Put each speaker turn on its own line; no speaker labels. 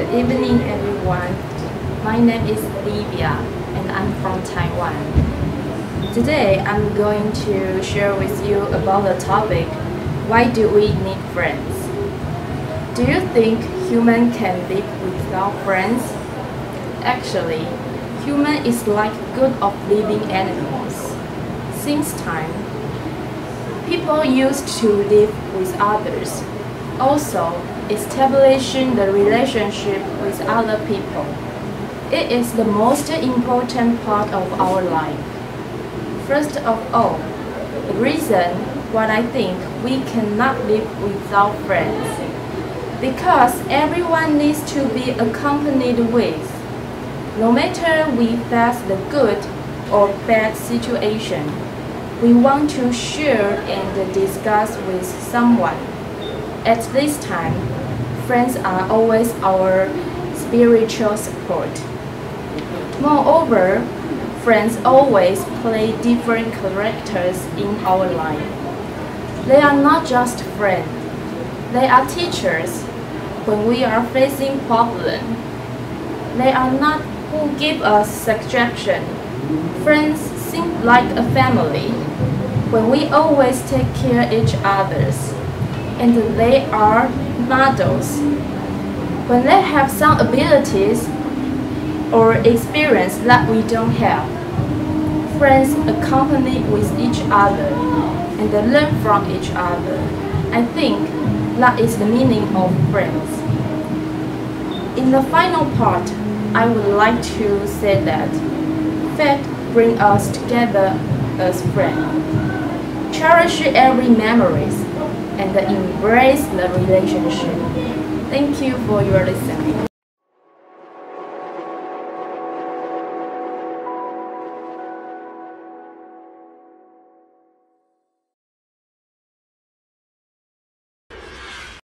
Good evening, everyone. My name is Livia, and I'm from Taiwan. Today, I'm going to share with you about the topic Why do we need friends? Do you think human can live without friends? Actually, human is like good of living animals. Since time, people used to live with others, also establishing the relationship with other people. It is the most important part of our life. First of all, the reason why I think we cannot live without friends. Because everyone needs to be accompanied with. No matter we face the good or bad situation, we want to share and discuss with someone. At this time, friends are always our spiritual support. Moreover, friends always play different characters in our life. They are not just friends, they are teachers when we are facing problems. They are not who give us suggestions. Friends seem like a family when we always take care of each others. And they are models. When they have some abilities or experience that we don't have. Friends accompany with each other and they learn from each other. I think that is the meaning of friends. In the final part, I would like to say that faith brings us together as friends. Cherish every memories and embrace the relationship. Thank you for your listening.